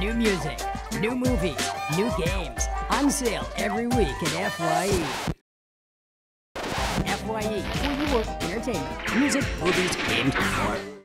New music, new movies, new games. On sale every week at FYE. FYE, where you work. entertainment, music, movies, games, and more.